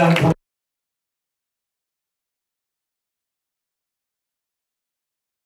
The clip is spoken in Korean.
한양